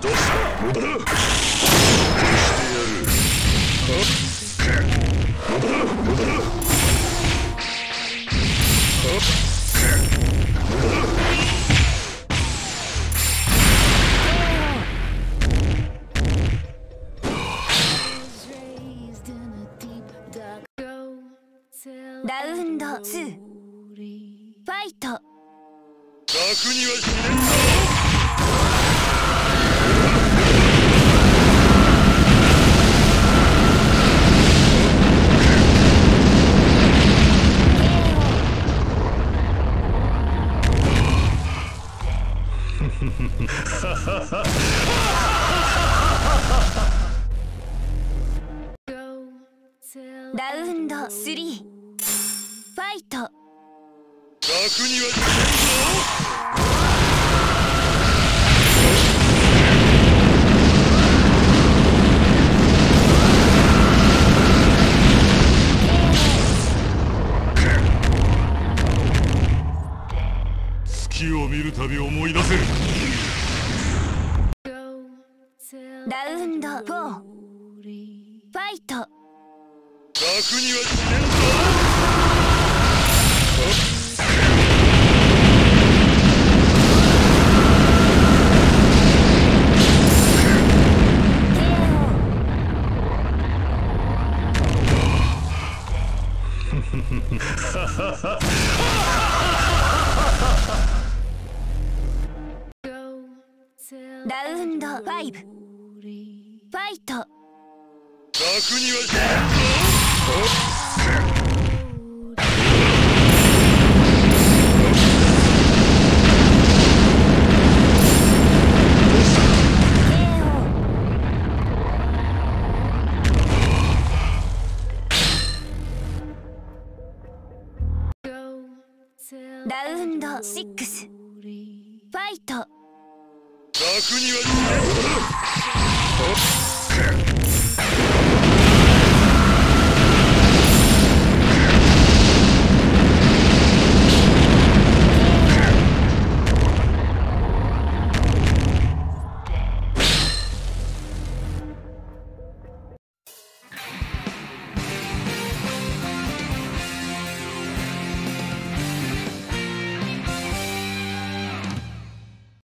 どうラウンド2ファイト。楽にはねラウンド3ファイト。楽には月を見るたび思い出せラウンド4ファイト。楽にはラウンド5ファイト楽にはしないぞラウンド6ファイト。には